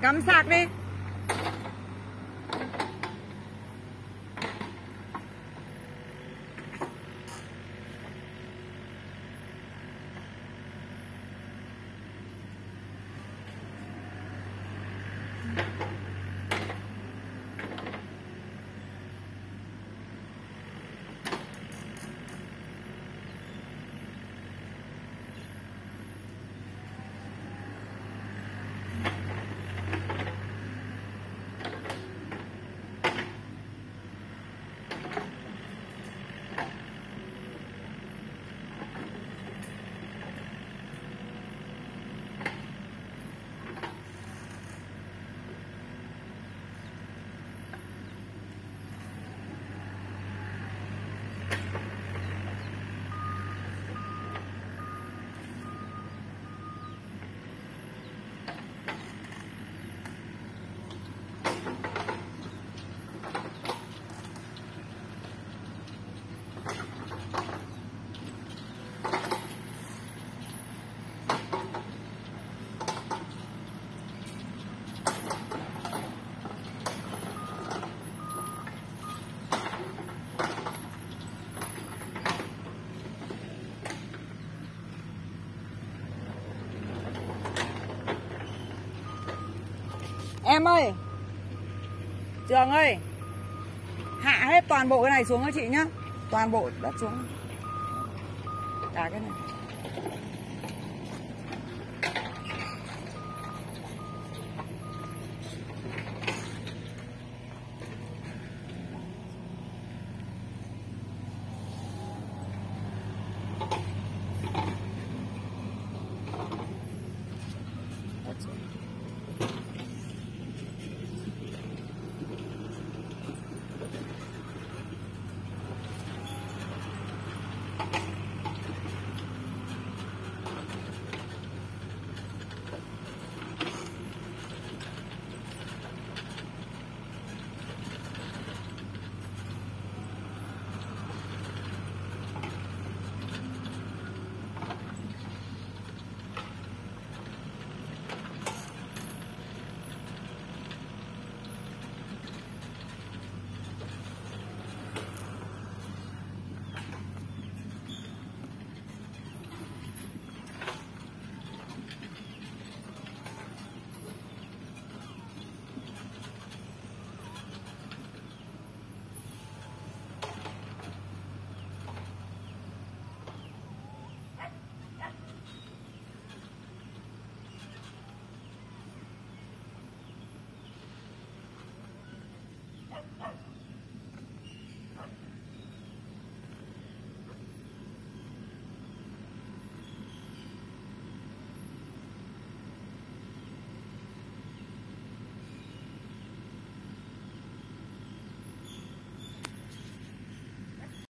Cắm sạc đi Em ơi. Trường ơi. Hạ hết toàn bộ cái này xuống các chị nhá. Toàn bộ đất xuống. Cả cái này.